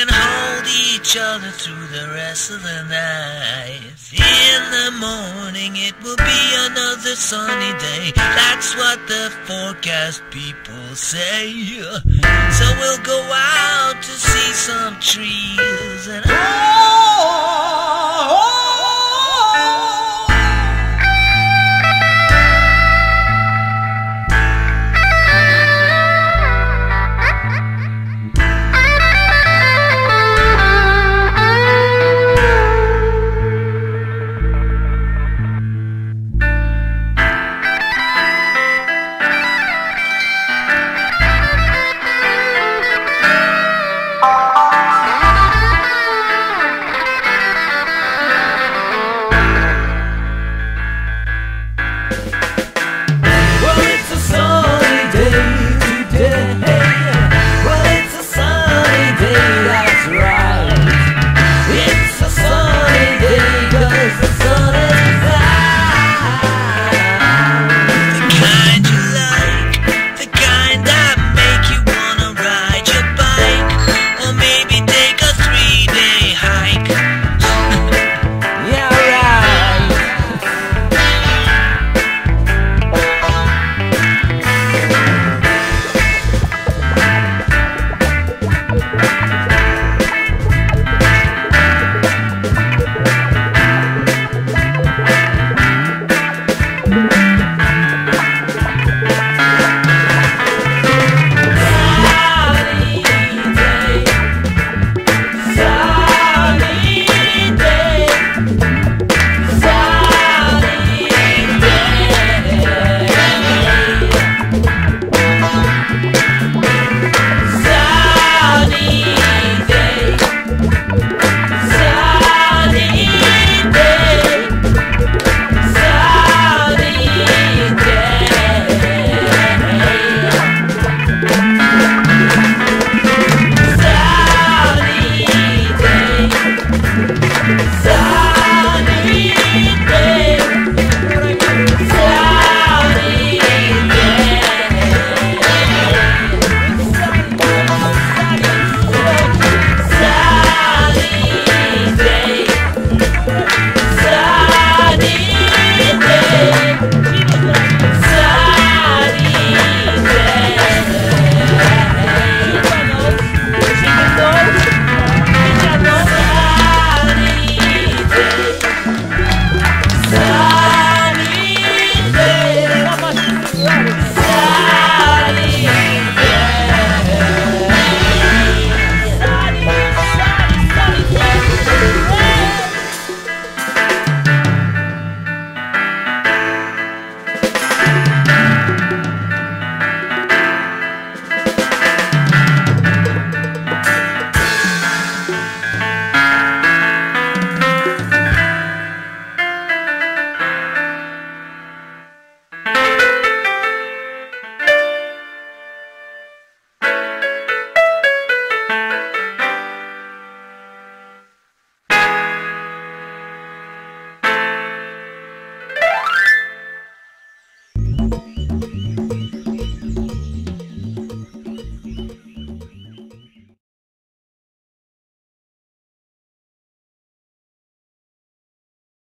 can hold each other through the rest of the night. In the morning it will be another sunny day. That's what the forecast people say. So we'll go out to see some trees and oh.